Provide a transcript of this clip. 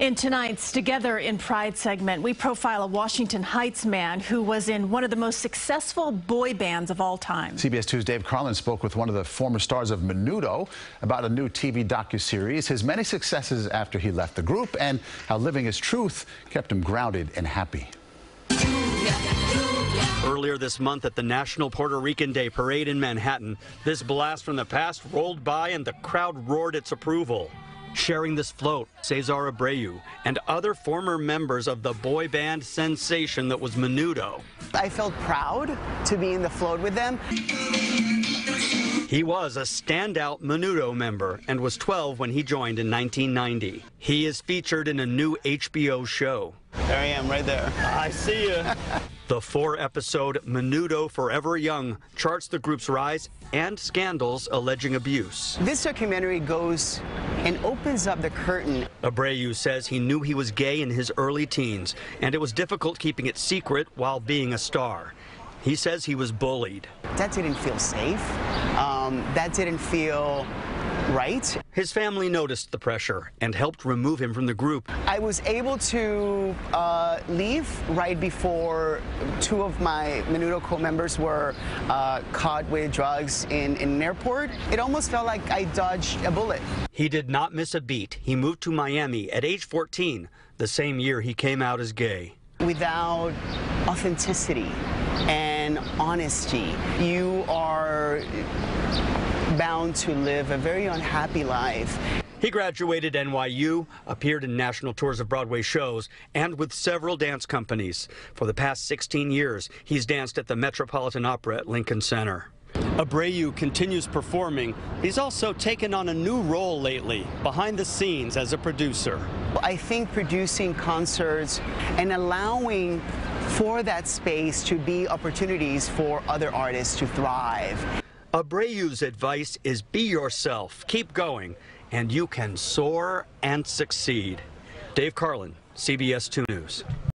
In tonight's Together in Pride segment, we profile a Washington Heights man who was in one of the most successful boy bands of all time. CBS 2's Dave Carlin spoke with one of the former stars of Menudo about a new TV docuseries, his many successes after he left the group, and how living his truth kept him grounded and happy. Earlier this month at the National Puerto Rican Day Parade in Manhattan, this blast from the past rolled by and the crowd roared its approval. Sharing this float, Cesar Abreu and other former members of the boy band sensation that was Menudo. I felt proud to be in the float with them. He was a standout Menudo member and was 12 when he joined in 1990. He is featured in a new HBO show. There I am, right there. I see you. the four episode Menudo Forever Young charts the group's rise and scandals alleging abuse. This documentary goes and opens up the curtain. Abreu says he knew he was gay in his early teens, and it was difficult keeping it secret while being a star. He says he was bullied. That didn't feel safe. Um, that didn't feel right. His family noticed the pressure and helped remove him from the group. I was able to uh, leave right before two of my Menudo co-members were uh, caught with drugs in, in an airport. It almost felt like I dodged a bullet. He did not miss a beat. He moved to Miami at age 14, the same year he came out as gay. Without authenticity and honesty, you are bound to live a very unhappy life. He graduated NYU, appeared in national tours of Broadway shows, and with several dance companies. For the past 16 years, he's danced at the Metropolitan Opera at Lincoln Center. Abreu continues performing. He's also taken on a new role lately, behind the scenes as a producer. I think producing concerts and allowing for that space to be opportunities for other artists to thrive. Abreu's advice is be yourself, keep going, and you can soar and succeed. Dave Carlin, CBS 2 News.